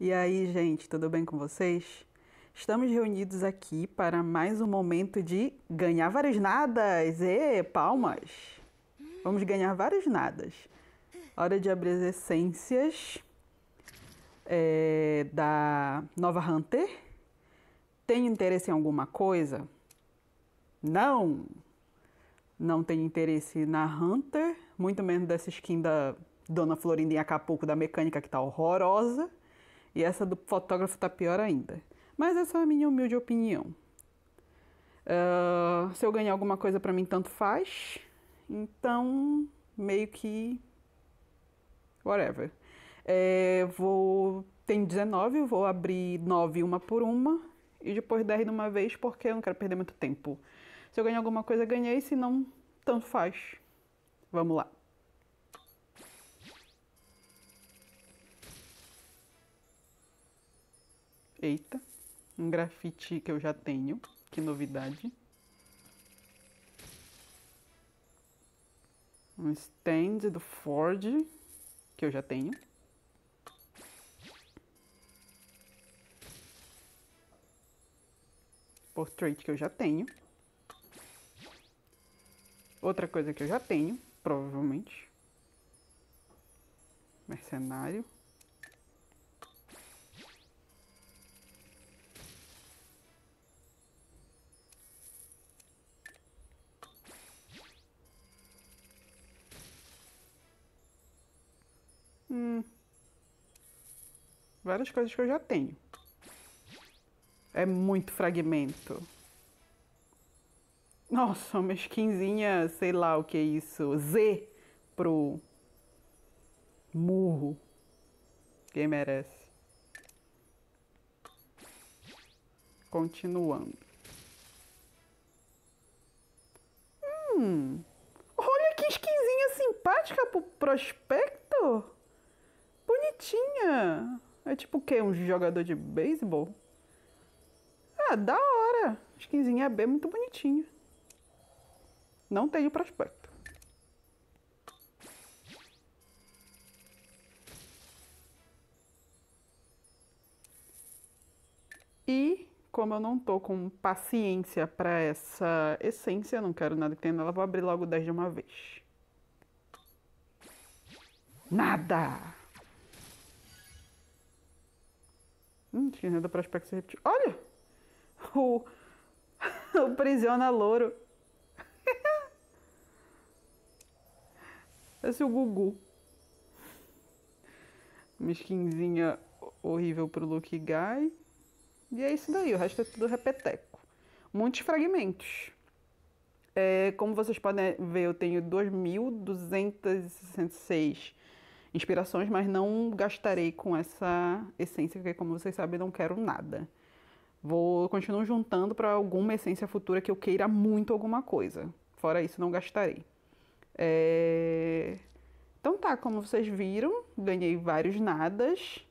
E aí, gente, tudo bem com vocês? Estamos reunidos aqui para mais um momento de ganhar vários nadas. E palmas! Vamos ganhar vários nadas. Hora de abrir as essências é, da Nova Hunter. Tem interesse em alguma coisa? Não! Não tem interesse na Hunter, muito menos dessa skin da Dona Florinda em Acapulco da mecânica que tá horrorosa. E essa do fotógrafo tá pior ainda. Mas essa é a minha humilde opinião. Uh, se eu ganhar alguma coisa para mim, tanto faz. Então, meio que. Whatever. É, vou. Tem 19, vou abrir 9 uma por uma. E depois 10 de uma vez, porque eu não quero perder muito tempo. Se eu ganhar alguma coisa, ganhei. Se não, tanto faz. Vamos lá. Eita, um grafite que eu já tenho, que novidade. Um stand do Ford, que eu já tenho. Portrait que eu já tenho. Outra coisa que eu já tenho, provavelmente. Mercenário. Hum. Várias coisas que eu já tenho. É muito fragmento. Nossa, uma skinzinha, sei lá o que é isso. Z pro murro. Quem merece. Continuando. Hum. Olha que skinzinha simpática pro prospecto bonitinha. É tipo o quê? Um jogador de beisebol? Ah, da hora. Skinzinha B muito bonitinha. Não tenho prospecto. E como eu não tô com paciência para essa essência, não quero nada que tenha nela, vou abrir logo 10 de uma vez. Nada! Hum, tinha do prospecto se repetir. Olha! O, o Prisiona Louro. Esse é o Gugu. Uma skinzinha horrível pro Luke Guy. E é isso daí, o resto é tudo repeteco. Muitos fragmentos. É, como vocês podem ver, eu tenho 2.266 inspirações, mas não gastarei com essa essência, porque como vocês sabem, não quero nada. Vou continuar juntando para alguma essência futura que eu queira muito alguma coisa. Fora isso, não gastarei. É... Então tá, como vocês viram, ganhei vários nadas.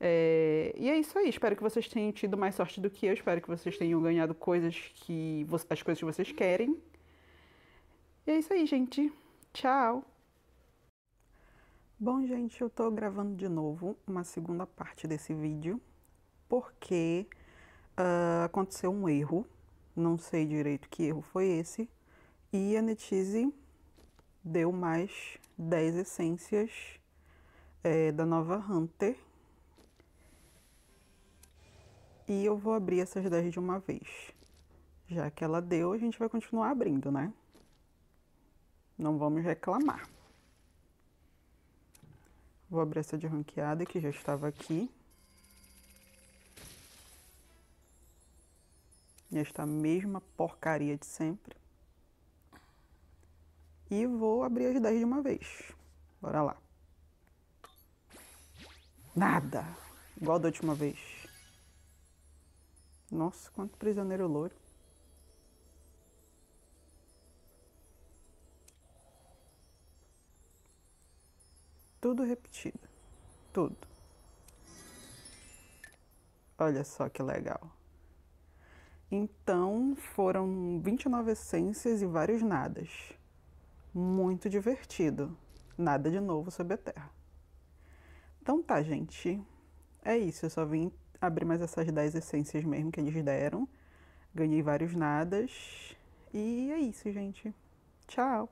É... E é isso aí. Espero que vocês tenham tido mais sorte do que eu. Espero que vocês tenham ganhado coisas que as coisas que vocês querem. E é isso aí, gente. Tchau. Bom, gente, eu tô gravando de novo uma segunda parte desse vídeo porque uh, aconteceu um erro, não sei direito que erro foi esse, e a Netise deu mais 10 essências é, da nova Hunter. E eu vou abrir essas 10 de uma vez. Já que ela deu, a gente vai continuar abrindo, né? Não vamos reclamar. Vou abrir essa de ranqueada que já estava aqui. Esta mesma porcaria de sempre. E vou abrir as 10 de uma vez. Bora lá. Nada! Igual da última vez. Nossa, quanto prisioneiro louro. Tudo repetido. Tudo. Olha só que legal. Então, foram 29 essências e vários nadas. Muito divertido. Nada de novo sobre a Terra. Então tá, gente. é isso, eu só vim abrir mais essas 10 essências mesmo que eles deram. Ganhei vários nadas. E é isso, gente. Tchau!